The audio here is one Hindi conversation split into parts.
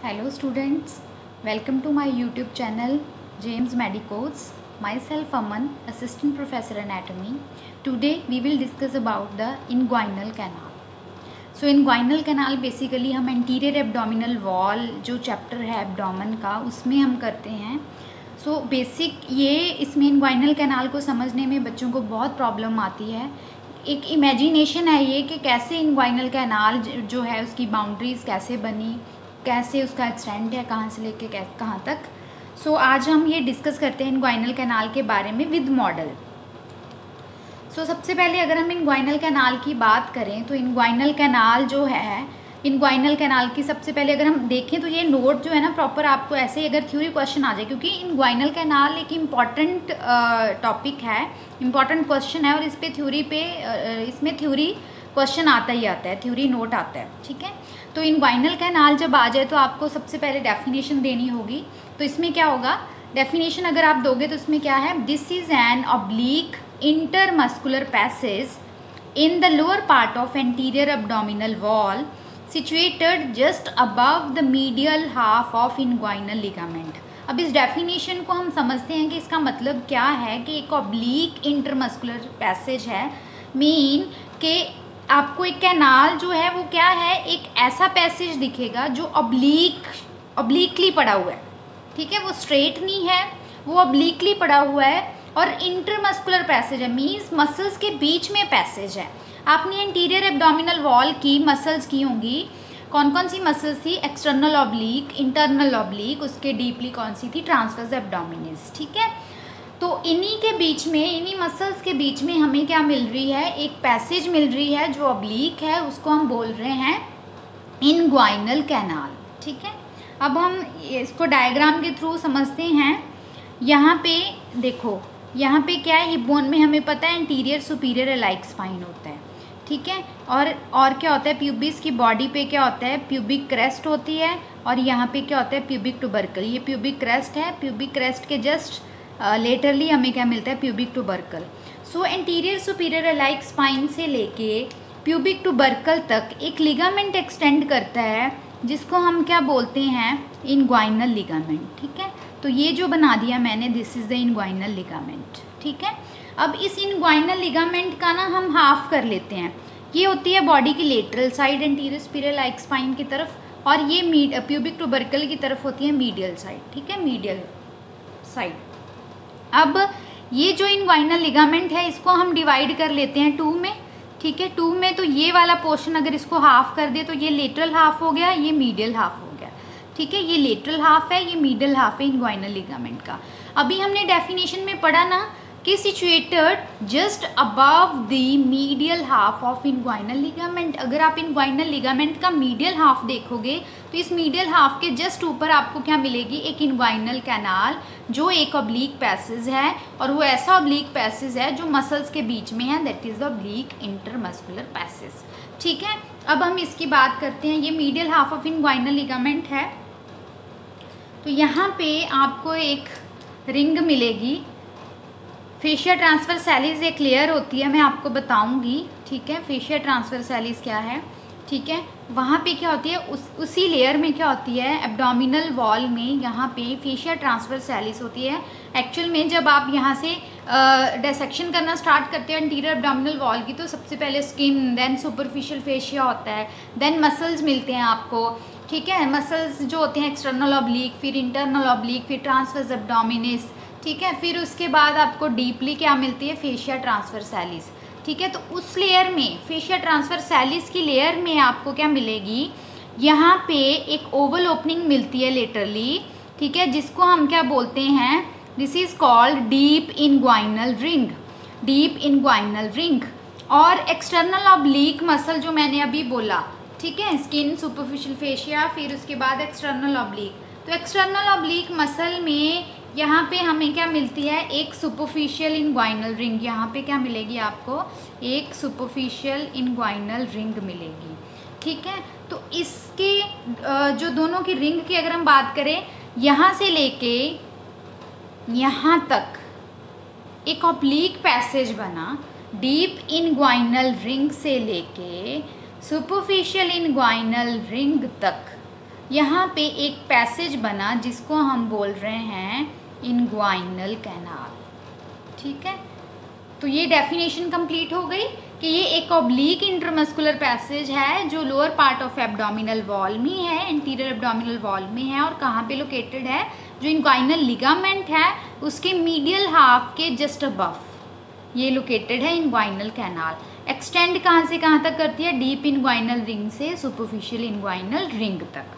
Hello students, welcome to my YouTube channel James Medicos. Myself Aman, Assistant Professor Anatomy. Today we will discuss about the inguinal canal. So inguinal canal basically हम एंटीरियर एब्डोमिनल वॉल जो चैप्टर है एब्डोमन का उसमें हम करते हैं सो so, बेसिक ये इसमें इनग्वाइनल कैनाल को समझने में बच्चों को बहुत प्रॉब्लम आती है एक इमेजिनेशन है ये कि कैसे इनग्वाइनल कैनाल जो है उसकी बाउंड्रीज़ कैसे बनी कैसे उसका एक्सटेंड है कहाँ से लेके कहाँ तक। सो so, आज हम ये डिस्कस करते हैं इनग्वाइनल कैनाल के बारे में विद मॉडल सो सबसे पहले अगर हम इनग्वाइनल कैनाल की बात करें तो इनग्वाइनल कैनाल जो है इनग्वाइनल कैनाल की सबसे पहले अगर हम देखें तो ये नोट जो है ना प्रॉपर आपको ऐसे ही अगर थ्योरी क्वेश्चन आ जाए क्योंकि इनग्वाइनल कैनाल एक इंपॉर्टेंट टॉपिक है इंपॉर्टेंट क्वेश्चन है और इस पर थ्योरी पे इसमें थ्योरी क्वेश्चन आता ही आता है थ्योरी नोट आता है ठीक है? तो इनग्वाइनल कैनाल जब आ जाए तो आपको सबसे पहले डेफिनेशन देनी होगी। तो इसमें क्या होगा? डेफिनेशन अगर आप दोगे तो इसमें क्या है? This is an oblique intermuscular passage in the lower part of anterior abdominal wall, situated just above the medial half of inguinal ligament. अब इस डेफिनेशन को हम समझते हैं कि इसका मतलब क्या है कि एक ऑब्लीक इंटरमस्कुलर पैसेज है। मीन कि आपको एक कैनाल जो है, वो क्या है, एक ऐसा पैसेज दिखेगा जो ऑब्लीक ऑब्लीकली पड़ा हुआ है। ठीक है? वो स्ट्रेट नहीं है, वो ऑब्लीकली पड़ा हुआ है और इंटरमस्कुलर पैसेज है मीन्स मसल्स के बीच में पैसेज है। आपने इंटीरियर एब्डोमिनल वॉल की मसल्स की होंगी। कौन कौन सी मसल्स थी? एक्सटर्नल ऑब्लीक इंटरनल ऑब्लीक उसके डीपली कौन सी थी? ट्रांसफर्स एब्डोमिनिस ठीक है? तो इन्हीं के बीच में, इन्हीं मसल्स के बीच में हमें क्या मिल रही है? एक पैसेज मिल रही है जो ऑब्लीक है, उसको हम बोल रहे हैं इनग्वाइनल कैनाल ठीक है? अब हम इसको डायग्राम के थ्रू समझते हैं। यहाँ पे, देखो, यहाँ पे क्या है? हिप बोन में हमें पता है इंटीरियर सुपीरियर अलाइक स्पाइन होता है, ठीक है? और और क्या होता है? प्यूबिस की बॉडी पे क्या होता है? प्यूबिक क्रेस्ट होती है और यहाँ पे क्या होता है? प्यूबिक टूबर्कल ये प्यूबिक क्रेस्ट है। प्यूबिक क्रेस्ट के जस्ट लेटरली हमें क्या मिलता है? Pubic tubercle so anterior superior iliac spine से लेके प्यूबिक टूबर्कल तक एक लिगामेंट एक्सटेंड करता है, जिसको हम क्या बोलते हैं? इनग्वाइनल लिगामेंट ठीक है? तो ये जो बना दिया मैंने this is the inguinal ligament ठीक है? अब इस इनग्वाइनल लिगामेंट का ना हम हाफ़ कर लेते हैं। ये होती है बॉडी की lateral side anterior superior iliac spine की तरफ़, और ये मीड प्यूबिक टूबर्कल की तरफ़ होती है मीडियल साइड ठीक है? मीडियल साइड अब ये जो इनग्वाइनल लिगामेंट है, इसको हम डिवाइड कर लेते हैं टू में, ठीक है? टू में तो ये वाला पोर्शन अगर इसको हाफ़ कर दे तो ये लेटरल हाफ़ हो गया, ये मीडियल हाफ़ हो गया, ठीक है? ये लेटरल हाफ़ है, ये मीडियल हाफ़ है इनवाइनल लिगामेंट का। अभी हमने डेफिनेशन में पढ़ा ना कि situated just above the medial half of inguinal ligament अगर आप इनग्वाइनल लिगामेंट का मीडियल हाफ़ देखोगे तो इस मीडियल हाफ़ के जस्ट ऊपर आपको क्या मिलेगी? एक इनग्वाइनल कैनाल जो एक ऑब्लीक पैसेज है और वो ऐसा ऑब्लीक पैसेज है जो मसल्स के बीच में है that is the oblique intermuscular passage ठीक है? अब हम इसकी बात करते हैं। ये medial half of inguinal ligament है। तो यहाँ पे आपको एक रिंग मिलेगी। फेशिया ट्रांसफ़र सैलीज एक लेयर होती है, मैं आपको बताऊँगी, ठीक है? फेशियल ट्रांसफ़र सैलीज क्या है? ठीक है? वहाँ पे क्या होती है? उस, उसी लेयर में क्या होती है? एब्डोमिनल वॉल में यहाँ पे फेशियल ट्रांसफ़र सैलिस होती है। एक्चुअल में जब आप यहाँ से डिसेक्शन करना स्टार्ट करते हैं इंटीरियर एब्डोमिनल वॉल की तो सबसे पहले स्किन देन सुपरफिशियल फेशिया होता है देन मसल्स मिलते हैं आपको, ठीक है? मसल्स जो होते हैं एक्सटर्नल ऑब्लीक फिर इंटरनल ऑब्लीक फिर ट्रांसफर्स एब्डोमिनिस ठीक है, फिर उसके बाद आपको डीपली क्या मिलती है? फेशिया ट्रांसफ़र सैलिस ठीक है तो उस लेयर में फेशिया ट्रांसफ़र सैलिस की लेयर में आपको क्या मिलेगी? यहाँ पे एक ओवल ओपनिंग मिलती है लेटरली ठीक है, जिसको हम क्या बोलते हैं? This is called deep inguinal ring deep inguinal ring और एक्सटर्नल ऑब्लीक मसल जो मैंने अभी बोला, ठीक है स्किन सुपरफिशियल फेशिया फिर उसके बाद एक्सटर्नल ऑब्लीक तो एक्सटर्नल ऑब्लीक मसल में यहाँ पे हमें क्या मिलती है? एक सुपरफिशियल इनग्वाइनल रिंग यहाँ पे क्या मिलेगी आपको? एक सुपरफिशियल इनग्वाइनल रिंग मिलेगी। ठीक है? तो इसके जो दोनों की रिंग की अगर हम बात करें, यहाँ से लेके यहाँ तक एक ऑब्लीक पैसेज बना डीप इनग्वाइनल रिंग से लेके सुपरफिशियल इनग्वाइनल रिंग तक, यहाँ पे एक पैसेज बना जिसको हम बोल रहे हैं इनग्वाइनल कैनाल। ठीक है? तो ये डेफिनेशन कंप्लीट हो गई कि ये एक ऑब्लिक इंटरमस्कुलर पैसेज है जो lower part of abdominal wall में है इंटीरियर एब्डोमिनल वॉल में है और कहाँ पे लोकेटेड है? जो इनक्वाइनल लिगामेंट है, उसके मीडियल हाफ़ के जस्ट अबव ये लोकेटेड है इनग्वाइनल कैनाल एक्सटेंड कहाँ से कहाँ तक करती है? डीप इनग्वाइनल रिंग से सुपरफिशियल इनग्वाइनल रिंग तक।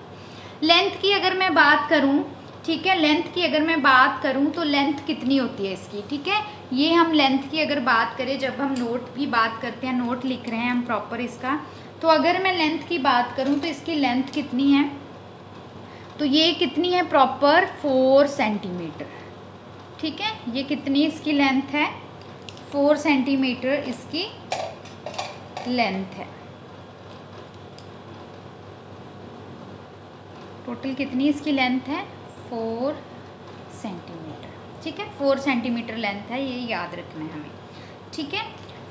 लेंथ की अगर मैं बात करूँ ठीक है लेंथ की अगर मैं बात करूँ तो लेंथ कितनी होती है इसकी, ठीक है? ये हम लेंथ की अगर बात करें, जब हम नोट की बात करते हैं नोट लिख रहे हैं हम प्रॉपर इसका तो अगर मैं लेंथ की बात करूँ तो इसकी लेंथ कितनी है? तो ये कितनी है प्रॉपर फोर सेंटीमीटर ठीक है? ये कितनी इसकी लेंथ है? फोर सेंटीमीटर इसकी लेंथ है। टोटल कितनी इसकी लेंथ है? Four centimetre. ठीक है? फोर सेंटीमीटर लेंथ है, ये याद रखना है हमें। ठीक है?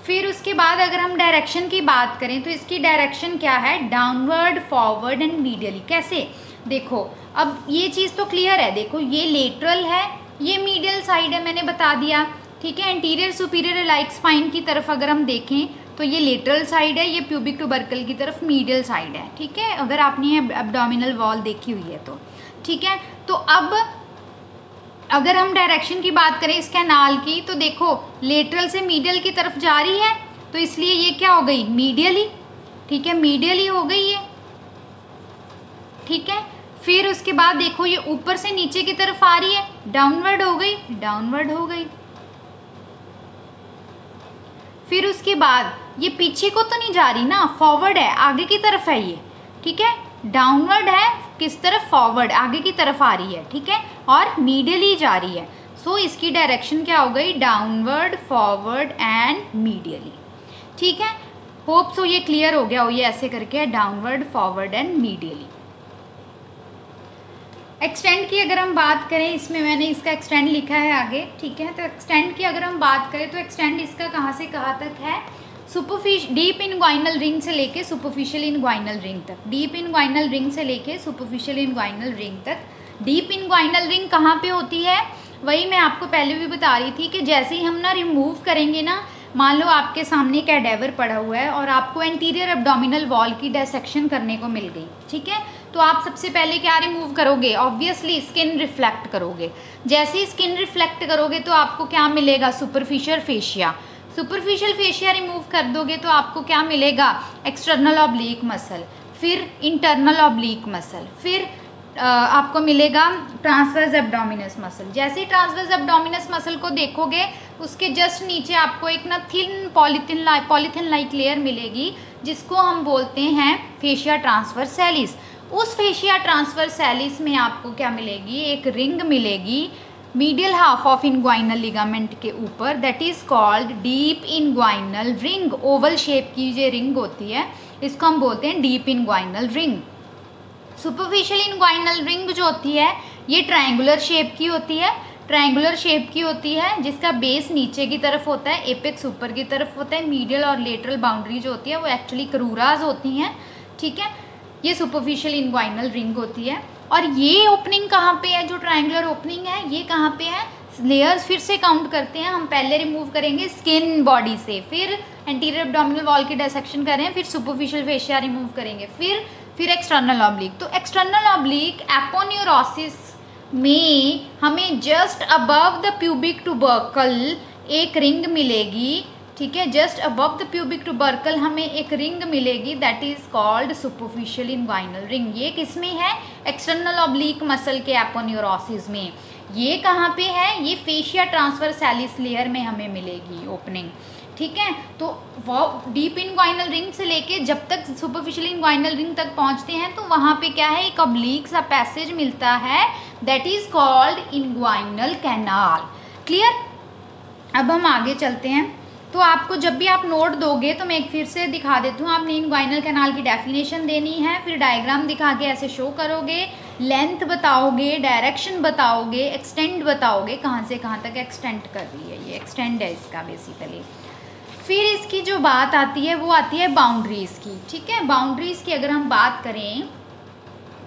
फिर उसके बाद अगर हम डायरेक्शन की बात करें तो इसकी डायरेक्शन क्या है? Downward, forward and medially. कैसे? देखो, अब ये चीज़ तो क्लियर है। देखो, ये लेटरल है, ये मीडियल साइड है, मैंने बता दिया। ठीक है? इंटीरियर सुपीरियर लाइक स्पाइन की तरफ़ अगर हम देखें तो ये लेटरल साइड है, ये प्यूबिक टूबर्कल की तरफ़ मीडियल साइड है। ठीक है? अगर आपने ये एब्डोमिनल वॉल देखी हुई है तो। ठीक है? तो अब अगर हम डायरेक्शन की बात करें इस कैनाल की तो देखो लेटरल से मीडियल की तरफ़ जा रही है तो इसलिए ये क्या हो गई? मीडियली ठीक है? मीडियली हो गई ये। ठीक है? फिर उसके बाद देखो, ये ऊपर से नीचे की तरफ़ आ रही है। डाउनवर्ड हो गई। डाउनवर्ड हो गई। फिर उसके बाद, ये पीछे को तो नहीं जा रही ना? फॉरवर्ड है। आगे की तरफ़ है ये। ठीक है? डाउनवर्ड है किस तरफ़ फॉरवर्ड आगे की तरफ़ आ रही है ठीक है? और मीडियली जा रही है। सो so, इसकी डायरेक्शन क्या हो गई? डाउनवर्ड फॉरवर्ड एंड मीडियली ठीक है? होप सो ये क्लियर हो गया हो ये ऐसे करके downward forward and medially extend की अगर हम बात करें इसमें मैंने इसका एक्सटेंड लिखा है आगे ठीक है? तो एक्सटेंड की अगर हम बात करें तो एक्सटेंड इसका कहाँ से कहाँ तक है? सुपरफिश डीप इन ग्वाइनल रिंग से लेके सुपरफिशियल इन ग्वाइनल रिंग तक। डीप इन ग्वाइनल रिंग से लेके सुपरफिशियल इन ग्वाइनल रिंग तक। डीप इन ग्वाइनल रिंग कहाँ पे होती है? वही मैं आपको पहले भी बता रही थी कि जैसे ही हम ना रिमूव करेंगे ना, मान लो आपके सामने कैडेवर पड़ा हुआ है और आपको एंटीरियर एब्डोमिनल वॉल की डायसेक्शन करने को मिल गई, ठीक है? तो आप सबसे पहले क्या रिमूव करोगे? ऑब्वियसली स्किन रिफ्लेक्ट करोगे। जैसे ही स्किन रिफ्लेक्ट करोगे तो आपको क्या मिलेगा? Superficial fascia superficial fascia remove कर दोगे तो आपको क्या मिलेगा? एक्सटर्नल ऑब्लीक मसल फिर इंटरनल ऑब्लीक मसल फिर आपको मिलेगा ट्रांसवर्स एब्डोमिनस मसल जैसे ट्रांसवर्स एब्डोमिनस मसल को देखोगे, उसके जस्ट नीचे आपको एक ना thin polythene polythene like layer मिलेगी, जिसको हम बोलते हैं फेशिया ट्रांसफ़र सेलिस उस फेशिया ट्रांसफ़र सेलिस में आपको क्या मिलेगी? एक रिंग मिलेगी medial half of inguinal ligament के ऊपर that is called deep inguinal ring oval shape की जो रिंग होती है, इसको हम बोलते हैं deep inguinal ring superficial inguinal ring जो होती है, ये ट्रायंगुलर शेप की होती है. ट्रायंगुलर शेप की होती है, जिसका बेस नीचे की तरफ़ होता है एपेक्स ऊपर की तरफ़ होता है. मीडियल और लेटरल बाउंड्री जो होती है, वो एक्चुअली करूराज होती हैं. ठीक है? ये सुपरफिशियल इनग्वाइनल रिंग होती है. और ये ओपनिंग कहाँ पे है? जो ट्रायंगुलर ओपनिंग है, ये कहाँ पे है? लेयर्स फिर से काउंट करते हैं। हम पहले रिमूव करेंगे स्किन बॉडी से। फिर एंटीरियर एब्डोमिनल वॉल की डायसेक्शन करें फिर सुपरफिशियल फेशिया रिमूव करेंगे। फिर फिर एक्सटर्नल ऑब्लिक तो एक्सटर्नल ऑब्लिक एपोन्यूरोसिस में हमें just above the pubic tubercle एक रिंग मिलेगी। ठीक है just above the pubic tubercle हमें एक रिंग मिलेगी that is called superficial inguinal ring ये किसमें है? एक्सटर्नल ऑब्लिक मसल के एपोन्यूरोसिस में. ये कहाँ पे है? ये फेशिया ट्रांसफ़र सैलिस लेयर में हमें मिलेगी ओपनिंग ठीक है तो वो डीप इनग्वाइनल रिंग से लेके जब तक सुपरफिशियल इनग्वाइनल रिंग तक पहुँचते हैं तो वहाँ पे क्या है? एक अब्लीक सा पैसेज मिलता है that is called inguinal canal clear अब हम आगे चलते हैं। तो आपको जब भी आप नोट दोगे तो मैं एक फिर से दिखा देती हूँ। आपने इनग्वाइनल कैनाल की डेफिनेशन देनी है, फिर डायग्राम दिखा के ऐसे शो करोगे। लेंथ बताओगे डायरेक्शन बताओगे एक्सटेंड बताओगे। कहाँ से कहाँ तक एक्सटेंड कर रही है ये एक्सटेंड है इसका बेसिकली फिर इसकी जो बात आती है, वो आती है बाउंड्रीज़ की, ठीक है? बाउंड्रीज़ की अगर हम बात करें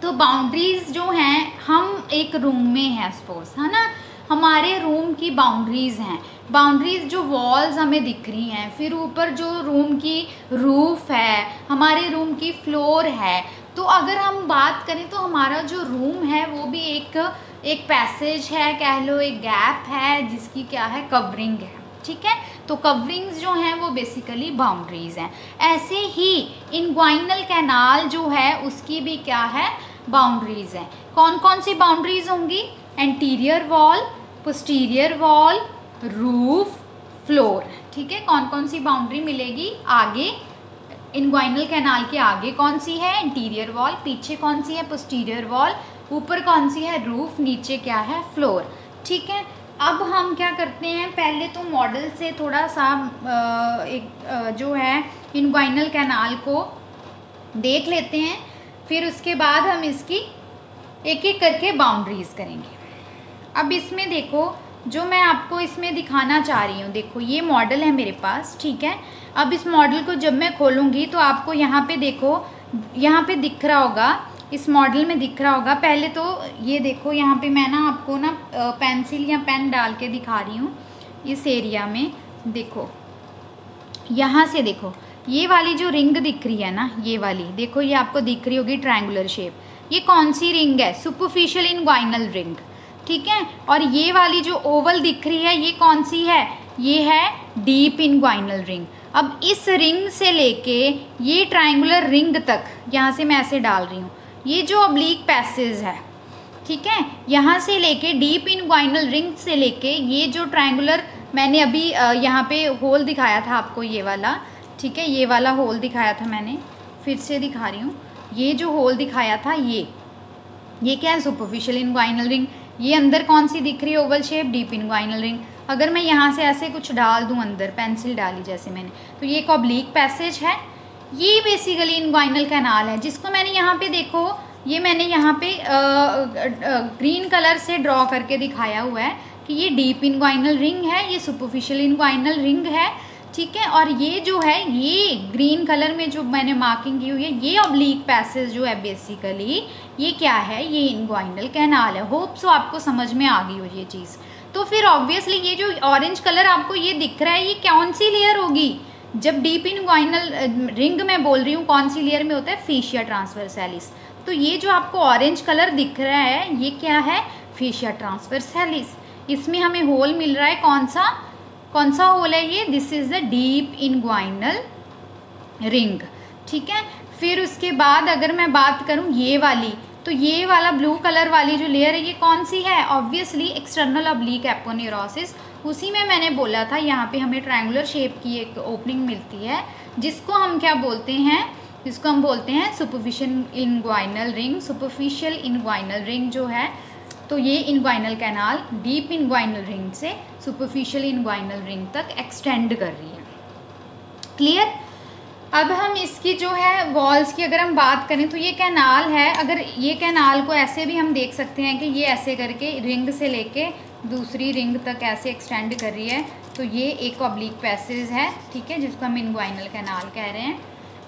तो बाउंड्रीज जो हैं, हम एक रूम में हैं सपोज़ है ना? हमारे रूम की बाउंड्रीज हैं। बाउंड्रीज जो वॉल्स हमें दिख रही हैं, फिर ऊपर जो रूम की रूफ है, हमारे रूम की फ्लोर है तो अगर हम बात करें तो हमारा जो रूम है वो भी एक एक पैसेज है, कह लो एक गैप है, जिसकी क्या है कवरिंग है, ठीक है? तो कवरिंग्स जो हैं वो बेसिकली बाउंड्रीज हैं। ऐसे ही इनग्वाइनल कैनाल जो है, उसकी भी क्या है बाउंड्रीज हैं। कौन कौन सी बाउंड्रीज होंगी? Anterior wall posterior wall roof floor. ठीक है कौन कौन सी बाउंड्री मिलेगी आगे? इनग्वाइनल कैनाल के आगे कौन सी है? इंटीरियर वॉल पीछे कौन सी है? पोस्टीरियर वॉल ऊपर कौन सी है? रूफ नीचे क्या है? फ्लोर ठीक है, अब हम क्या करते हैं? पहले तो मॉडल से थोड़ा सा एक जो है इनग्वाइनल कैनाल को देख लेते हैं। फिर उसके बाद हम इसकी एक एक करके बाउंड्रीज़ करेंगे। अब इसमें देखो जो मैं आपको इसमें दिखाना चाह रही हूँ, देखो, ये मॉडल है मेरे पास, ठीक है? अब इस मॉडल को जब मैं खोलूँगी तो आपको यहाँ पे देखो, यहाँ पे दिख रहा होगा, इस मॉडल में दिख रहा होगा। पहले तो ये देखो, यहाँ पे मैं ना आपको ना पेंसिल या पेन डाल के दिखा रही हूँ, इस एरिया में, देखो। यहाँ से देखो, ये वाली जो रिंग दिख रही है ना, ये वाली, देखो, ये आपको दिख रही होगी ट्रायंगुलर शेप ये कौन सी रिंग है? सुपरफिशियल इन ग्वाइनल रिंग ठीक है? और ये वाली जो ओवल दिख रही है, ये कौन सी है? ये है डीप इन ग्वाइनल रिंग अब इस रिंग से लेके ये ट्राइंगुलर रिंग तक, यहाँ से मैं ऐसे डाल रही हूँ, ये जो अब्लीक पैसेज है, ठीक है? यहाँ से लेके डीप इन ग्वाइनल रिंग से लेके ये जो ट्राइंगुलर मैंने अभी यहाँ पे होल दिखाया था आपको ये वाला, ठीक है? ये वाला होल दिखाया था मैंने, फिर से दिखा रही हूँ। ये जो होल दिखाया था, ये ये क्या है? सुपरफिशियल इन ग्वाइनल रिंग ये अंदर कौन सी दिख रही है? Oval shape deep inguinal ring अगर मैं यहाँ से ऐसे कुछ डाल दूँ अंदर पेंसिल डाली जैसे मैंने तो ये एक ऑब्लिक पैसेज है। ये बेसिकली इनग्वाइनल कैनाल है, जिसको मैंने यहाँ पे देखो, ये मैंने यहाँ पे ग्रीन कलर से ड्रॉ करके दिखाया हुआ है कि ये डीप इनग्वाइनल रिंग है, ये सुपरफिशियल इनग्वाइनल रिंग है ठीक है? और ये जो है, ये ग्रीन कलर में जो मैंने मार्किंग की हुई है, ये ऑब्लीक पैसेज जो है बेसिकली ये क्या है? ये इनग्वाइनल कैनाल है। होप सो आपको समझ में आ गई हो ये चीज़। तो फिर ऑब्वियसली ये जो ऑरेंज कलर आपको ये दिख रहा है, ये कौन सी लेयर होगी? जब डीप इनग्वाइनल रिंग में बोल रही हूँ, कौन सी लेयर में होता है? फेशिया ट्रांसफरसेलिस तो ये जो आपको ऑरेंज कलर दिख रहा है, ये क्या है? फेशिया ट्रांसफरसेलिस इसमें हमें होल मिल रहा है कौन सा? कौन सा होल है ये? This is the deep inguinal ring ठीक है? फिर उसके बाद अगर मैं बात करूँ ये वाली तो ये वाला ब्लू कलर वाली जो लेयर है, ये कौन सी है? ऑब्वियसली एक्सटर्नल अब्लीक एपोनेरोसिस उसी में मैंने बोला था, यहाँ पे हमें ट्रायंगुलर शेप की एक ओपनिंग मिलती है, जिसको हम क्या बोलते हैं? जिसको हम बोलते हैं superficial inguinal ring superficial inguinal ring जो है तो ये inguinal canal deep inguinal ring से सुपरफिशियल इनग्वाइनल रिंग तक एक्सटेंड कर रही है। क्लियर अब हम इसकी जो है वॉल्स की अगर हम बात करें तो ये कैनाल है। अगर ये कैनाल को ऐसे भी हम देख सकते हैं कि ये ऐसे करके रिंग से लेके दूसरी रिंग तक ऐसे एक्सटेंड कर रही है तो ये एक ऑब्लिक पैसेज है, ठीक है, जिसको हम इनग्वाइनल कैनाल कह रहे हैं।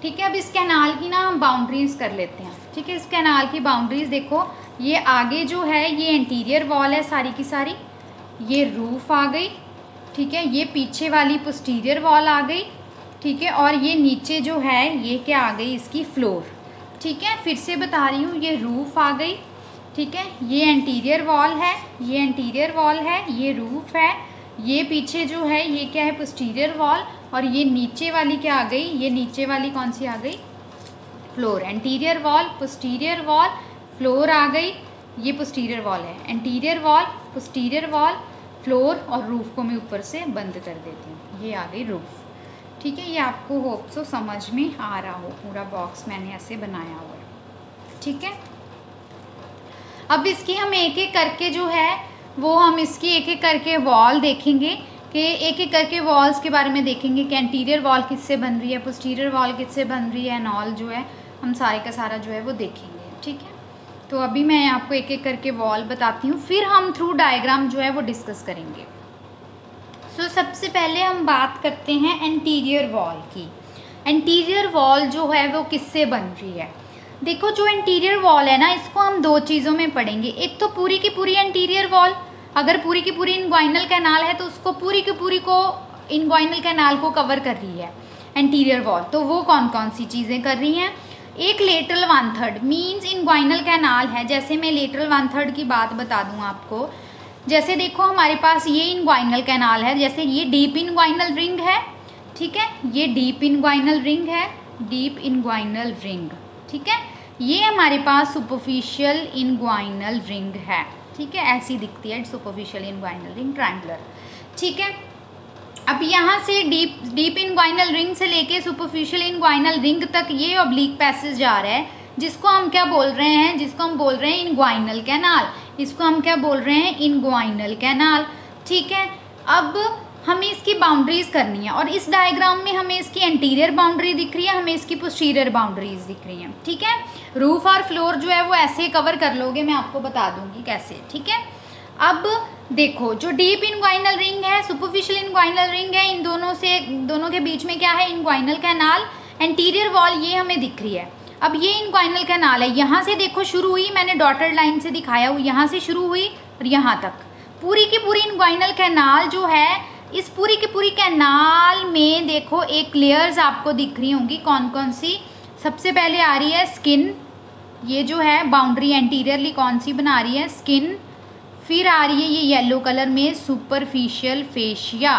ठीक है, अब इस कैनाल की ना हम बाउंड्रीज़ कर लेते हैं। ठीक है, इस कैनाल की बाउंड्रीज़ देखो, ये आगे जो है, ये इंटीरियर वॉल है सारी की सारी, ये रूफ आ गई, ठीक है, ये पीछे वाली पोस्टीरियर वॉल आ गई, ठीक है, और ये नीचे जो है, ये क्या आ गई, इसकी फ्लोर ठीक है, फिर से बता रही हूँ, ये रूफ आ गई, ठीक है, ये इंटीरियर वॉल है, ये इंटीरियर वॉल है, ये रूफ है, ये पीछे जो है, ये क्या है पोस्टीरियर वॉल और ये नीचे वाली क्या आ गई? ये नीचे वाली कौन सी आ गई? Floor anterior wall posterior wall floor आ गई। ये पोस्टीरियर वॉल है। Anterior wall posterior wall floor और रूफ को मैं ऊपर से बंद कर देती हूँ। ये आ गई रूफ ठीक है, ये आपको होप सो समझ में आ रहा हो। पूरा बॉक्स मैंने ऐसे बनाया हुआ है। ठीक है? अब इसकी हम एक एक करके जो है, वो हम इसकी एक एक करके वॉल देखेंगे। कि एक एक करके वॉल्स के बारे में देखेंगे कि एंटीरियर वॉल किससे बन रही है पोस्टीरियर वॉल किससे बन रही है नॉल जो है हम सारे का सारा जो है वो देखेंगे ठीक है? तो अभी मैं आपको एक एक करके वॉल बताती हूँ फिर हम थ्रू डायग्राम जो है वो डिस्कस करेंगे। सो so, सबसे पहले हम बात करते हैं एंटीरियर वॉल की। एंटीरियर वॉल जो है वो किससे बन रही है? देखो जो इंटीरियर वॉल है ना इसको हम दो चीज़ों में पढ़ेंगे। एक तो पूरी की पूरी इंटीरियर वॉल अगर पूरी की पूरी इनग्वाइनल कैनाल है तो उसको पूरी की पूरी को इनग्वाइनल कैनाल को कवर कर रही है एंटीरियर वॉल तो वो कौन कौन सी चीज़ें कर रही हैं? एक lateral one third means inguinal canal है, जैसे मैं लेटरल वन थर्ड की बात बता दूँ आपको। जैसे देखो, हमारे पास ये इनग्वाइनल कैनाल है, जैसे ये डीप इनग्वाइनल रिंग है, ठीक है? ये डीप इनग्वाइनल रिंग है डीप इनग्वाइनल रिंग ठीक है? ये हमारे पास सुपरफिशियल इनग्वाइनल रिंग है। ठीक है, ऐसी दिखती है superficial in inguinal ring triangular ठीक है, अब यहाँ से deep deep in inguinal ring से लेके सुपरफिशियल इन इनग्वाइनल रिंग तक ये ऑब्लिक पैसेज जा रहा है, जिसको हम क्या बोल रहे हैं, जिसको हम बोल रहे हैं इनग्वाइनल कैनाल इसको हम क्या बोल रहे हैं इनग्वाइनल कैनाल ठीक है, अब हमें इसकी बाउंड्रीज करनी है। और इस डायग्राम में हमें इसकी एंटीरियर बाउंड्री दिख रही है, हमें इसकी पोस्टीरियर बाउंड्रीज दिख रही हैं। ठीक है? रूफ और फ्लोर जो है वो ऐसे कवर कर लोगे, मैं आपको बता दूँगी कैसे। ठीक है? अब देखो, जो डीप इनग्वाइनल रिंग है सुपरफिशियल इनग्वाइनल रिंग है, इन दोनों से, दोनों के बीच में क्या है? इनग्वाइनल कैनाल एंटीरियर वॉल ये हमें दिख रही है। अब ये इनग्वाइनल कैनाल है, यहाँ से देखो शुरू हुई, मैंने डॉटेड लाइन से दिखाया हुआ यहाँ से शुरू हुई और यहाँ तक। पूरी की पूरी इनग्वाइनल कैनाल जो है इस पूरी की पूरी कैनाल में देखो, एक लेयर्स आपको दिख रही होंगी। कौन कौन सी? सबसे पहले आ रही है स्किन ये जो है बाउंड्री एंटीरियरली कौन सी बना रही है? स्किन फिर आ रही है ये येलो कलर में superficial fascia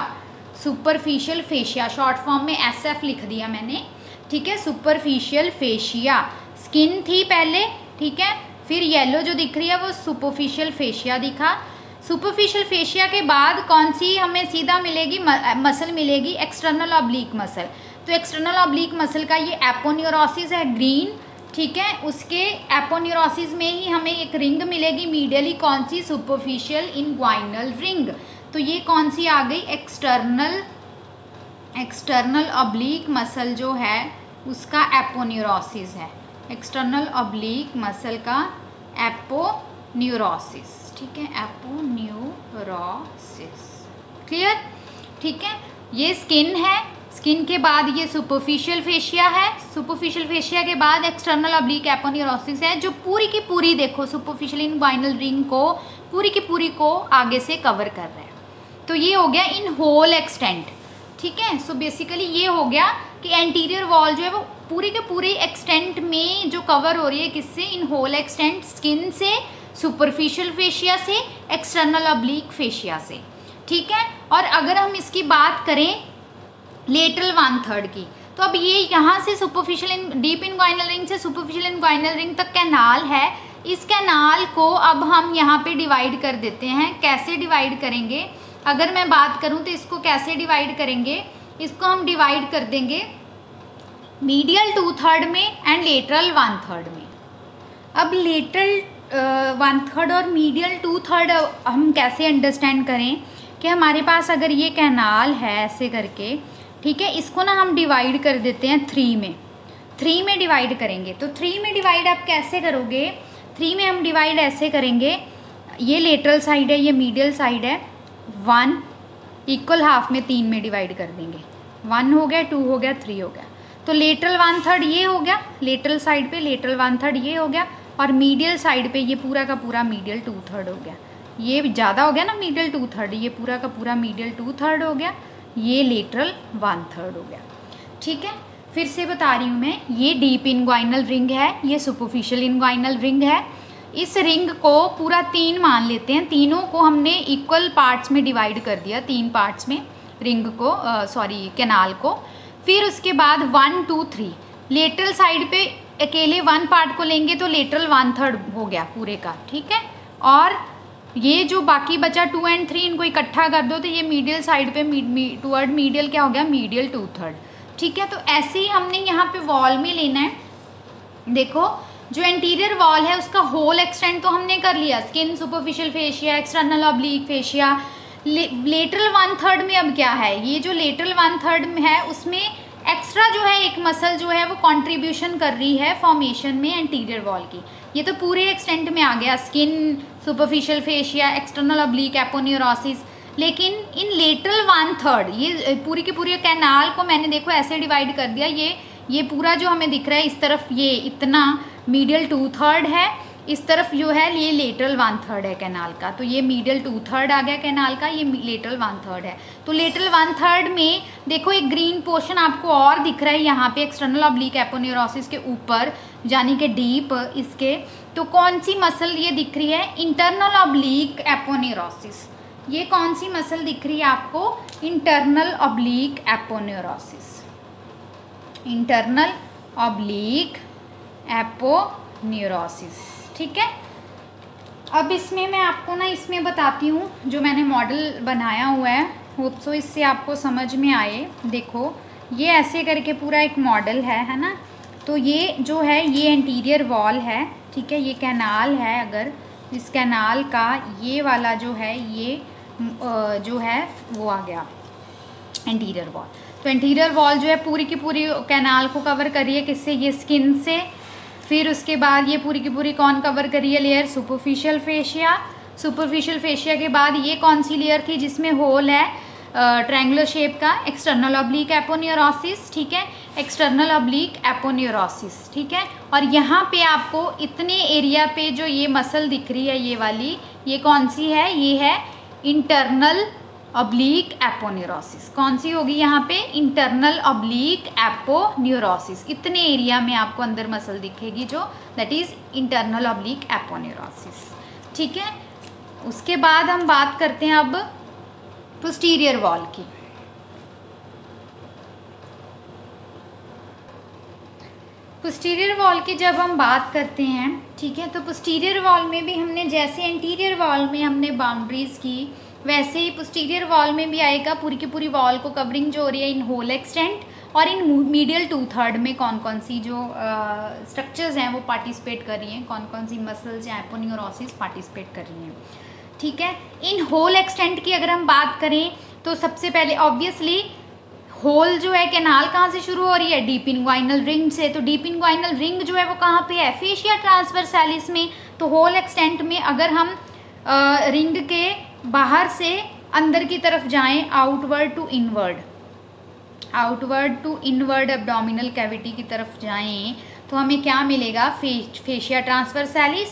superficial fascia short form में एस एफ़ लिख दिया मैंने। ठीक है? सुपरफिशियल फेशिया स्किन थी पहले, ठीक है? फिर येलो जो दिख रही है, वो सुपरफिशियल फेशिया दिखा। सुपरफिशियल फेशिया के बाद कौन सी हमें सीधा मिलेगी मसल मिलेगी? एक्सटर्नल ऑब्लिक मसल तो एक्सटर्नल ऑब्लिक मसल का ये एपोन्यूरोसिस है ग्रीन ठीक है? उसके एपोन्यूरोसिस में ही हमें एक रिंग मिलेगी मीडियली कौन सी? सुपरफिशियल इनग्वाइनल रिंग तो ये कौन सी आ गई? एक्सटर्नल एक्सटर्नल ऑब्लिक मसल जो है, उसका एपोन्यूरोसिस है. एक्सटर्नल ऑब्लिक मसल का एपोन्यूरोसिस ठीक है? एपोन्यूरोसिस। क्लियर ठीक है? ये स्किन है। स्किन के बाद ये सुपरफिशियल फेशिया है। सुपरफिशियल फेशिया के बाद एक्सटर्नल ऑब्लिक एपोन्यूरोसिस है, जो पूरी की पूरी देखो सुपरफिशियल इन वाइनल रिंग को, पूरी की पूरी को आगे से कवर कर रहे हैं। तो ये हो गया इन होल एक्सटेंट ठीक है? सो बेसिकली ये हो गया कि एंटीरियर वॉल जो है वो पूरी के पूरी एक्सटेंट में जो कवर हो रही है किससे? इन होल एक्सटेंट स्किन से। सुपरफिशियल फेशिया से एक्सटर्नल अब्लीक फेशिया से। ठीक है? और अगर हम इसकी बात करें लेटरल वन थर्ड की तो अब ये यहाँ से superficial in deep inguinal ring से सुपरफिशियल इनग्वाइनल रिंग तक कैनाल है। इस कैनाल को अब हम यहाँ पे डिवाइड कर देते हैं। कैसे डिवाइड करेंगे? अगर मैं बात करूँ तो इसको कैसे डिवाइड करेंगे? इसको हम डिवाइड कर देंगे मीडियल टू थर्ड में एंड लेटरल वन थर्ड में। अब लेटरल वन थर्ड और मीडियल टू थर्ड हम कैसे अंडरस्टैंड करें कि हमारे पास अगर ये कैनाल है ऐसे करके, ठीक है, इसको ना हम डिवाइड कर देते हैं थ्री में। थ्री में डिवाइड करेंगे। तो थ्री में डिवाइड आप कैसे करोगे? थ्री में हम डिवाइड ऐसे करेंगे, ये लेटरल साइड है, ये मीडियल साइड है वन इक्वल हाफ़ में तीन में डिवाइड कर देंगे। वन हो गया टू हो गया थ्री हो गया। तो लेटरल वन थर्ड ये हो गया लेटरल साइड पे लेटरल वन थर्ड ये हो गया और मीडियल साइड पे ये पूरा का पूरा मीडियल टू थर्ड हो गया। ये ज़्यादा हो गया ना मीडियल टू थर्ड ये पूरा का पूरा मीडियल टू थर्ड हो गया, ये लेटरल वन थर्ड हो गया। ठीक है? फिर से बता रही हूँ मैं, ये डीप इनग्वाइनल रिंग है, ये सुपरफिशियल इनग्वाइनल रिंग है। इस रिंग को पूरा तीन मान लेते हैं। तीनों को हमने इक्वल पार्ट्स में डिवाइड कर दिया, तीन पार्ट्स में रिंग को सॉरी कैनाल को। फिर उसके बाद one two three lateral side पे अकेले वन पार्ट को लेंगे तो लेटरल वन थर्ड हो गया पूरे का, ठीक है? और ये जो बाकी बचा टू एंड थ्री इनको इकट्ठा कर दो तो ये मीडियल साइड पे टूवर्ड मीडियल क्या हो गया? मीडियल टू थर्ड ठीक है? तो ऐसे ही हमने यहाँ पे वॉल में लेना है। देखो, जो एंटीरियर वॉल है, उसका होल एक्सटेंड तो हमने कर लिया। Skin superficial fascia external oblique fascia lateral one third में अब क्या है? ये जो लेटरल वन थर्ड में है, उसमें एक्स्ट्रा जो है, एक मसल जो है, वो कंट्रीब्यूशन कर रही है फॉर्मेशन में एंटीरियर वॉल की। ये तो पूरे एक्सटेंट में आ गया skin superficial fascia external oblique aponeurosis लेकिन इन लेटरल वन थर्ड ये पूरी के पूरी कैनाल को मैंने देखो, ऐसे डिवाइड कर दिया। ये ये पूरा जो हमें दिख रहा है, इस तरफ़ ये इतना मीडियल टू थर्ड है। इस तरफ़ जो है, ये लेटरल वन थर्ड है कैनाल का। तो ये मीडियल टू थर्ड आ गया कैनाल का, ये लेटरल वन थर्ड है। तो लेटरल वन थर्ड में देखो, एक ग्रीन पोर्शन आपको और दिख रहा है यहाँ पे एक्सटर्नल ऑब्लिक एपोन्यूरोसिस के ऊपर, यानी कि डीप इसके। तो कौन सी मसल ये दिख रही है? इंटरनल ऑब्लिक एपोन्यूरोसिस ये कौन सी मसल दिख रही है आपको? Internal oblique aponeurosis internal oblique aponeurosis ठीक है? अब इसमें मैं आपको ना इसमें बताती हूँ जो मैंने मॉडल बनाया हुआ है। होप सो इससे आपको समझ में आए। देखो, ये ऐसे करके पूरा एक मॉडल है है ना? तो ये जो है, ये इंटीरियर वॉल है, ठीक है? ये कैनाल है अगर। इस कैनाल का ये वाला जो है, ये जो है, वो आ गया। इंटीरियर वॉल तो इंटीरियर वॉल जो है, पूरी की पूरी कैनाल को कवर करिए किससे? ये स्किन से। फिर उसके बाद ये पूरी की पूरी कौन कवर करी है? Layer superficial fascia superficial fascia के बाद ये कौन सी लेयर थी जिसमें होल है? ट्रैंगुलर शेप का एक्सटर्नल ऑब्लिक एपोन्यूरोसिस ठीक है? एक्सटर्नल ऑब्लिक एपोन्यूरोसिस ठीक है? और यहाँ पे आपको इतने एरिया पे जो ये मसल दिख रही है, ये वाली, ये कौन सी है? ये है इंटरनल ऑब्लिक एपोन्यूरोसिस कौन सी होगी यहाँ पे? इंटरनल ऑब्लिक एपोन्यूरोसिस इतने एरिया में आपको अंदर मसल दिखेगी जो that is internal oblique aponeurosis ठीक है? उसके बाद हम बात करते हैं अब पोस्टीरियर वॉल की। पोस्टीरियर वॉल की जब हम बात करते हैं, ठीक है तो पोस्टीरियर वॉल में भी हमने, जैसे इंटीरियर वॉल में हमने बाउंड्रीज की वैसे ही पोस्टीरियर वॉल में भी आएगा, पूरी की पूरी वॉल को कवरिंग जो हो रही है इन होल एक्सटेंट और इन मीडियल टू थर्ड में कौन कौन सी जो स्ट्रक्चर्स हैं वो पार्टिसिपेट कर रही हैं कौन कौन सी मसल्स या एपोनियोरोसिस पार्टिसिपेट कर रही हैं। ठीक है? इन होल एक्सटेंट की अगर हम बात करें तो सबसे पहले ऑब्वियसली होल जो है कैनाल कहाँ से शुरू हो रही है? डीप इनग्वाइनल रिंग से। तो डीप इनग्वाइनल रिंग जो है, वो कहाँ पे है? फेशिया ट्रांसवर्सैलिस में। तो होल एक्सटेंट में अगर हम रिंग के बाहर से अंदर की तरफ़ जाएँ outward to inward outward to inward abdominal cavity की तरफ़ जाएँ तो हमें क्या मिलेगा? फे फेशिया ट्रांसफरसैलिस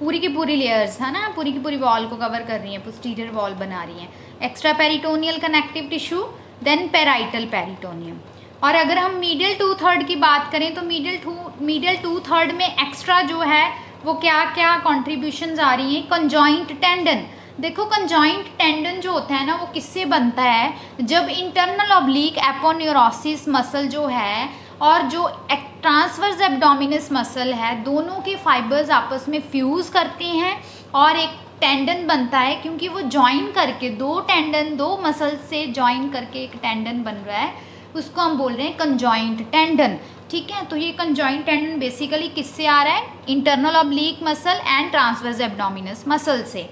पूरी की पूरी लेयर्स है ना? पूरी की पूरी वॉल को कवर कर रही हैं पोस्टीरियर वॉल बना रही हैं. Extra peritoneal connective tissue then parietal peritoneum और अगर हम मीडियल टू थर्ड की बात करें तो medial two medial two third में एक्स्ट्रा जो है, वो क्या क्या कॉन्ट्रीब्यूशन आ रही हैं? कंजॉइंट टेंडन देखो कंजॉइंट टेंडन जो होता है ना, वो किससे बनता है? जब इंटरनल ऑब्लिक एपोन्यूरोसिस मसल जो है और जो ट्रांसवर्स एब्डोमिनस मसल है, दोनों के फाइबर्स आपस में फ्यूज़ करते हैं और एक टेंडन बनता है, क्योंकि वो ज्वाइन करके, दो टेंडन दो मसल से ज्वाइन करके एक टेंडन बन रहा है। उसको हम बोल रहे हैं कंजॉइंट टेंडन ठीक है? तो ये कंजॉइंट टेंडन बेसिकली किससे आ रहा है? Internal oblique muscle and transversus abdominis muscle से।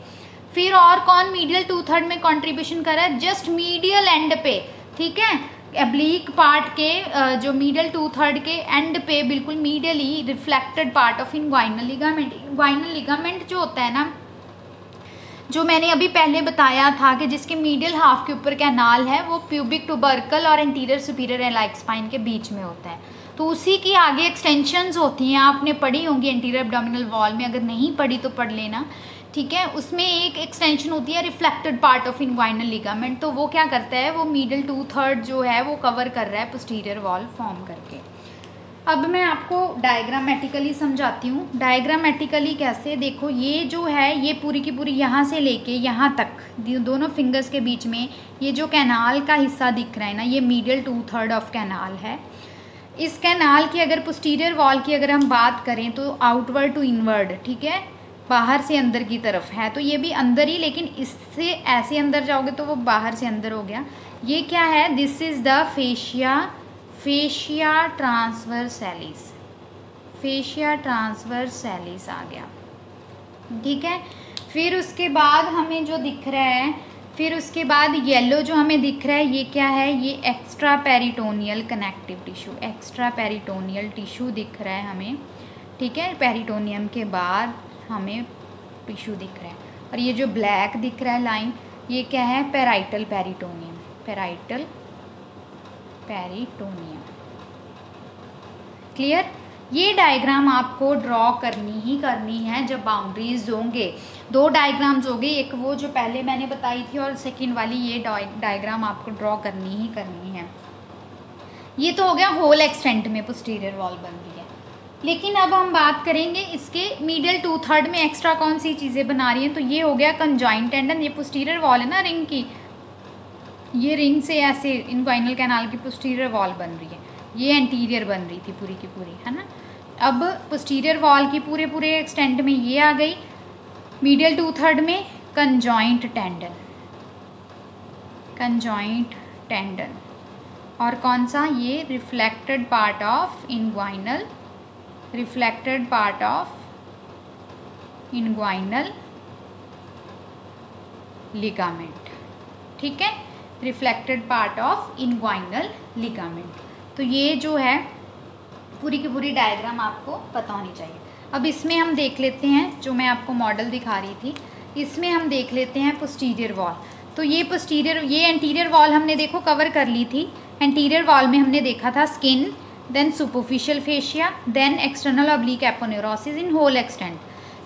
फिर और कौन मीडियल टू थर्ड में कंट्रीब्यूशन कर है? जस्ट मीडियल एंड पे, ठीक है? एब्लीक पार्ट के जो मीडियल टू थर्ड के एंड पे बिल्कुल medially reflected part of inguinal ligament inguinal ligament जो होता है ना, जो मैंने अभी पहले बताया था कि जिसके मीडियल हाफ़ के ऊपर कैनाल है, वो प्यूबिक टूबर्कल और इंटीरियर सुपीरियर एलाइक स्पाइन के बीच में होता है। तो उसी की आगे एक्सटेंशंस होती हैं, आपने पढ़ी होंगी इंटीरियर एब्डोमिनल वॉल में, अगर नहीं पढ़ी तो पढ़ लेना। ठीक है? उसमें एक एक्सटेंशन होती है reflected part of inguinal ligament तो वो क्या करता है? वो मिडल टू थर्ड जो है, वो कवर कर रहा है पोस्टीरियर वॉल फॉर्म करके. अब मैं आपको डायग्रामेटिकली समझाती हूँ. डायग्रामेटिकली कैसे? देखो, ये जो है, ये पूरी की पूरी यहाँ से लेके यहाँ तक दोनों फिंगर्स के बीच में, ये जो कैनाल का हिस्सा दिख रहा है ना, ये medial two third of canal है. इस कैनाल की अगर पोस्टीरियर वॉल की अगर हम बात करें तो आउटवर्ड टू इनवर्ड ठीक है? बाहर से अंदर की तरफ़ है तो ये भी अंदर ही, लेकिन इससे ऐसे अंदर जाओगे तो वो बाहर से अंदर हो गया। ये क्या है? This is the fascia fascia transversalis fascia transversalis आ गया। ठीक है? फिर उसके बाद हमें जो दिख रहा है, फिर उसके बाद येलो जो हमें दिख रहा है, ये क्या है? ये extra peritoneal connective tissue extra peritoneal tissue दिख रहा है हमें। ठीक है? पेरिटोनियम के बाद हमें टिश्यू दिख रहा है। और ये जो ब्लैक दिख रहा है लाइन, ये क्या है? Parietal peritoneum. Parietal peritoneum. Clear ये डायग्राम आपको ड्रॉ करनी ही करनी है जब बाउंड्रीज होंगे। दो डायग्राम्स हो गए एक वो जो पहले मैंने बताई थी और सेकंड वाली ये डायग्राम आपको ड्रॉ करनी ही करनी है। ये तो हो गया होल एक्सटेंट में पोस्टीरियर वॉल बन है लेकिन अब हम बात करेंगे इसके मीडियल टू थर्ड में एक्स्ट्रा कौन सी चीज़ें बना रही हैं? तो ये हो गया कंजॉइंट टेंडन ये पोस्टीरियर वॉल है ना रिंग की? ये रिंग से ऐसे इनक्वाइनल कैनाल की पोस्टीरियर वॉल बन रही है। ये एंटीरियर बन रही थी पूरी की पूरी, है ना? अब पोस्टीरियर वॉल की पूरे पूरे एक्सटेंट में ये आ गई। मीडियल टू थर्ड में कंजॉइंट टेंडन कंजॉइंट टेंडन और कौन सा? ये reflected part of inguinal reflected part of inguinal ligament ठीक है? Reflected part of inguinal ligament तो ये जो है, पूरी की पूरी डायग्राम आपको पता होनी चाहिए। अब इसमें हम देख लेते हैं, जो मैं आपको मॉडल दिखा रही थी, इसमें हम देख लेते हैं पोस्टीरियर वॉल तो ये पोस्टीरियर ये एंटीरियर वॉल हमने देखो कवर कर ली थी। एंटीरियर वॉल में हमने देखा था skin then superficial fascia then external oblique aponeurosis in whole extent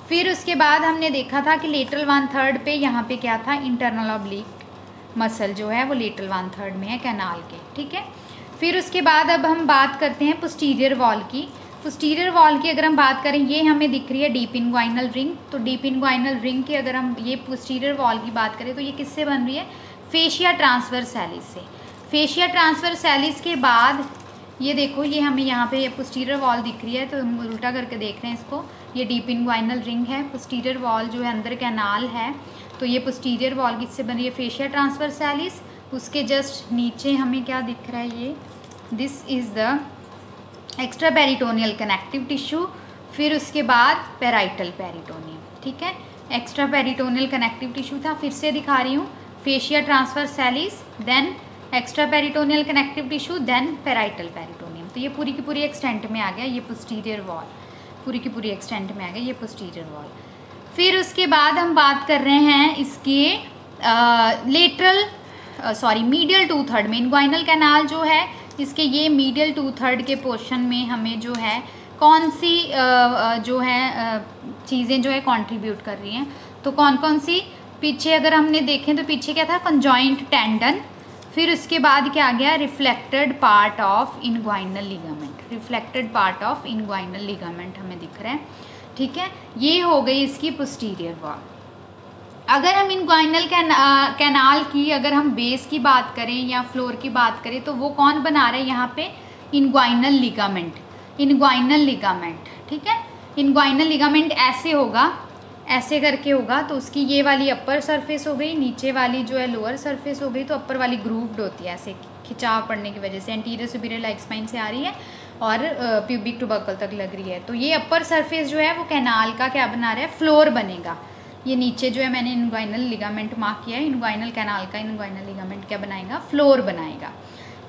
फिर उसके बाद हमने देखा था कि लेटरल वन थर्ड पे यहाँ पे क्या था? इंटरनल ऑब्लिक मसल जो है वो लेटरल वन थर्ड में है कैनाल के, ठीक है? फिर उसके बाद अब हम बात करते हैं पोस्टीरियर वॉल की। पोस्टीरियर वॉल की अगर हम बात करें, ये हमें दिख रही है डीप इनग्वाइनल रिंग तो डीप इनग्वाइनल रिंग की अगर हम ये पोस्टीरियर वॉल की बात करें तो ये किससे बन रही है? फेशिया ट्रांसफ़र सैलिस से। फेशिया ट्रांसफ़र सैलिस के बाद ये देखो, ये हमें यहाँ पे पोस्टीरियर वॉल दिख रही है तो हम उल्टा करके देख रहे हैं इसको। ये डीप इनग्वाइनल रिंग है पोस्टीरियर वॉल जो है अंदर कैनाल है। तो ये पोस्टीरियर वॉल किससे बन रही है फेशिया ट्रांसफ़र सैलिस उसके जस्ट नीचे हमें क्या दिख रहा है ये? This is the extra peritoneal connective tissue फिर उसके बाद पेराइटल पेरिटोनियम ठीक है? एक्स्ट्रा पेरिटोनियल कनेक्टिव टिश्यू था, फिर से दिखा रही हूँ। Fascia transversalis then extra peritoneal connective tissue then parietal peritoneum तो ये पूरी की पूरी एक्सटेंट में आ गया, ये पोस्टीरियर वॉल पूरी की पूरी एक्सटेंट में आ गया, ये पोस्टीरियर वॉल फिर उसके बाद हम बात कर रहे हैं इसके lateral sorry medial two third में इनग्वाइनल कैनाल जो है, इसके ये मीडियल टू थर्ड के पोर्शन में हमें जो है, कौन सी जो है चीज़ें जो है कंट्रीब्यूट कर रही हैं। तो कौन कौन सी? पीछे अगर हमने देखें तो पीछे क्या था? कंजॉइंट टेंडन फिर उसके बाद क्या आ गया? Reflected part of inguinal ligament reflected part of inguinal ligament हमें दिख रहा है। ठीक है? ये हो गई इसकी पोस्टीरियर वॉल अगर हम इनग्वाइनल कैना, कैनाल की अगर हम बेस की बात करें या फ्लोर की बात करें तो वो कौन बना रहे हैं यहाँ पे? इनग्वाइनल लिगामेंट इनग्वाइनल लिगामेंट ठीक है? इनग्वाइनल लिगामेंट ऐसे होगा ऐसे करके होगा तो उसकी ये वाली अपर सरफेस हो गई, नीचे वाली जो है लोअर सरफेस हो गई तो अपर वाली ग्रूव्ड होती है ऐसे खिंचाव पड़ने की वजह से। एंटीरियर सुपीरियर लाइक स्पाइन से आ रही है और प्यूबिक टूबकल तक लग रही है। तो ये अपर सरफेस जो है, वो कैनाल का क्या बना रहा है? फ्लोर बनेगा। ये नीचे जो है, मैंने इनग्वाइनल लिगामेंट मार्क किया है। इनग्वाइनल कैनाल का इनग्वाइनल लिगामेंट क्या बनाएगा? फ्लोर बनाएगा।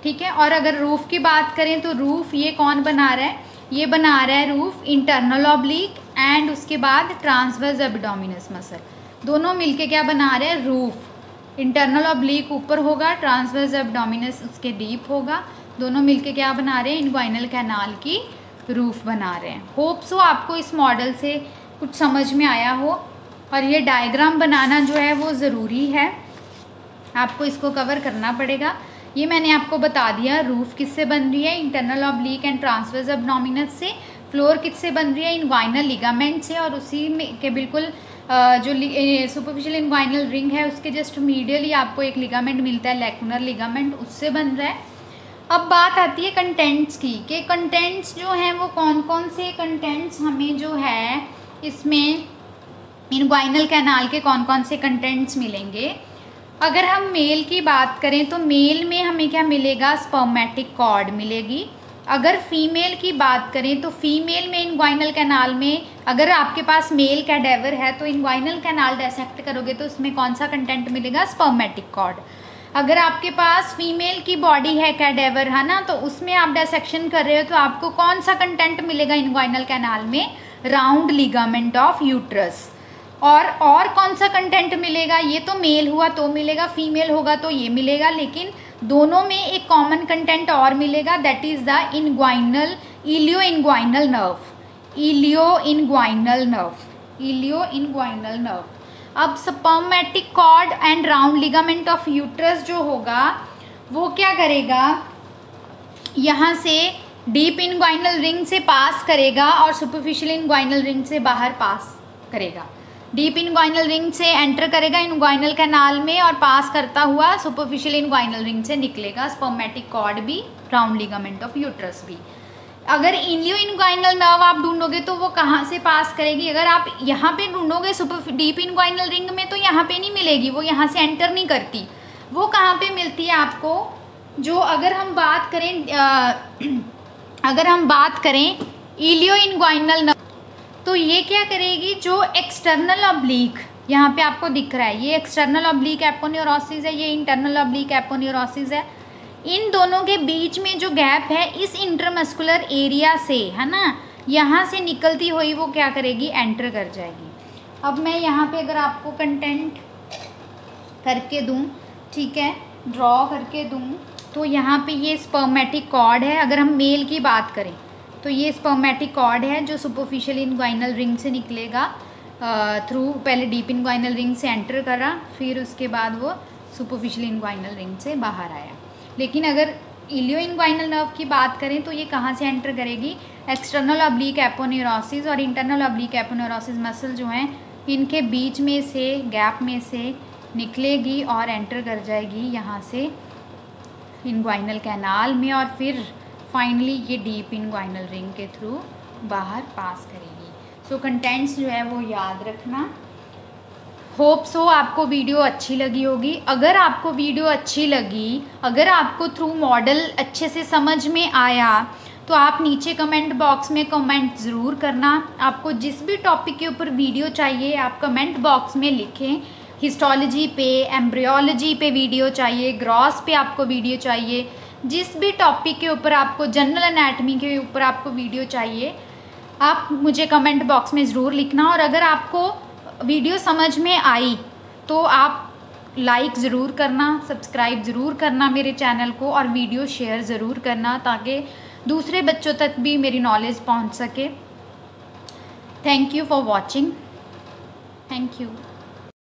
ठीक है? और अगर रूफ की बात करें तो रूफ ये कौन बना रहा है? ये बना रहा है रूफ इंटरनल ऑब्लिक एंड उसके बाद ट्रांसवर्स एबडोमिनस मसल दोनों मिलके क्या बना रहे हैं? रूफ इंटरनल ऑब्लिक ऊपर होगा ट्रांसवर्स एबडोमिनस उसके डीप होगा. दोनों मिलके क्या बना रहे हैं? इनग्वाइनल कैनाल की रूफ बना रहे हैं. होप्स हो आपको इस मॉडल से कुछ समझ में आया हो और ये डायग्राम बनाना जो है वो ज़रूरी है। आपको इसको कवर करना पड़ेगा। ये मैंने आपको बता दिया रूफ किससे बन रही है? Internal oblique and transversus abdominis से। फ्लोर किससे बन रही है इनवाइनल लिगामेंट से और उसी में के बिल्कुल जो सुपरफिशियल इनवाइनल रिंग है, उसके जस्ट मीडियली आपको एक लिगामेंट मिलता है लेकुनर लिगामेंट उससे बन रहा है। अब बात आती है कंटेंट्स की, कि कंटेंट्स जो हैं, वो कौन कौन से कंटेंट्स हमें जो है, इसमें इनग्वाइनल कैनाल के कौन कौन से कंटेंट्स मिलेंगे। अगर हम मेल की बात करें तो मेल में हमें क्या मिलेगा? स्पर्मेटिक कॉर्ड मिलेगी। अगर फीमेल की बात करें तो फीमेल में इनग्वाइनल कैनाल में अगर आपके पास मेल कैडेवर है तो इनग्वाइनल कैनाल डायसेक्ट करोगे तो उसमें कौन सा कंटेंट मिलेगा? स्पर्मेटिक कॉर्ड अगर आपके पास फीमेल की बॉडी है कैडेवर है ना तो उसमें आप डायसेक्शन कर रहे हो तो आपको कौन सा कंटेंट मिलेगा इनग्वाइनल कैनाल में? राउंड लिगामेंट ऑफ़ यूट्रस और और कौन सा कंटेंट मिलेगा? ये तो मेल हुआ तो मिलेगा फीमेल होगा तो ये मिलेगा, लेकिन दोनों में एक कॉमन कंटेंट और मिलेगा that is the inguinal ilioinguinal nerve ilioinguinal nerve ilioinguinal nerve अब spermatic cord and round ligament of uterus जो होगा, वो क्या करेगा? यहाँ से डीप इनग्वाइनल रिंग से पास करेगा और सुपरफिशियल इनग्वाइनल रिंग से बाहर पास करेगा। डीप इनग्वाइनल रिंग से एंटर करेगा इनग्वाइनल कैनाल में और पास करता हुआ सुपरफिशियल इनग्वाइनल रिंग से निकलेगा। स्पर्मेटिक कॉर्ड भी राउंड लिगामेंट ऑफ़ यूट्रस भी। अगर इनलियो इनग्वाइनल नर्व आप ढूंढोगे तो वो कहाँ से पास करेगी? अगर आप यहाँ पे ढूंढोगे सुपर डीप इनग्वाइनल रिंग में तो यहाँ पे नहीं मिलेगी वो यहाँ से एंटर नहीं करती। वो कहाँ पे मिलती है आपको? जो अगर हम बात करें आ, अगर हम बात करें इलियो इनग्वाइनल तो ये क्या करेगी? जो एक्सटर्नल ऑब्लिक यहाँ पे आपको दिख रहा है, ये एक्सटर्नल ऑब्लिक एपोन्यूरोसिस है, ये इंटरनल ऑब्लिक एपोन्यूरोसिस है। इन दोनों के बीच में जो गैप है, इस इंटरमस्कुलर एरिया से, है ना, यहाँ से निकलती हुई वो क्या करेगी? एंटर कर जाएगी। अब मैं यहाँ पे अगर आपको कंटेंट करके दूँ, ठीक है ड्रॉ करके दूँ तो यहाँ पे ये स्पर्मेटिक कॉर्ड है। अगर हम मेल की बात करें तो ये स्पर्मेटिक कॉर्ड है जो सुपरफिशियल इनग्वाइनल रिंग से निकलेगा थ्रू पहले डीप इनग्वाइनल रिंग से एंटर करा, फिर उसके बाद वो सुपरफिशियल इनग्वाइनल रिंग से बाहर आया। लेकिन अगर इलियो इनग्वाइनल नर्व की बात करें तो ये कहाँ से एंटर करेगी? एक्सटर्नल अब्लिक एपोन्यूरोसिस और इंटरनल अब्लिक एपोन्यूरोसिस मसल जो हैं, इनके बीच में से गैप में से निकलेगी और एंटर कर जाएगी यहाँ से इनग्वाइनल कैनाल में और फिर फाइनली ये डीप इन इनग्वाइनल रिंग के थ्रू बाहर पास करेगी। सो so, कंटेंट्स जो है वो याद रखना। होप सो आपको वीडियो अच्छी लगी होगी। अगर आपको वीडियो अच्छी लगी अगर आपको थ्रू मॉडल अच्छे से समझ में आया तो आप नीचे कमेंट बॉक्स में कमेंट ज़रूर करना। आपको जिस भी टॉपिक के ऊपर वीडियो चाहिए आप कमेंट बॉक्स में लिखें। हिस्टोलॉजी पे एम्ब्रियोलॉजी पे वीडियो चाहिए ग्रॉस पे आपको वीडियो चाहिए। जिस भी टॉपिक के ऊपर आपको जनरल एनाटमी के ऊपर आपको वीडियो चाहिए, आप मुझे कमेंट बॉक्स में ज़रूर लिखना और अगर आपको वीडियो समझ में आई तो आप लाइक ज़रूर करना सब्सक्राइब ज़रूर करना मेरे चैनल को और वीडियो शेयर ज़रूर करना ताकि दूसरे बच्चों तक भी मेरी नॉलेज पहुँच सके। Thank you for watching thank you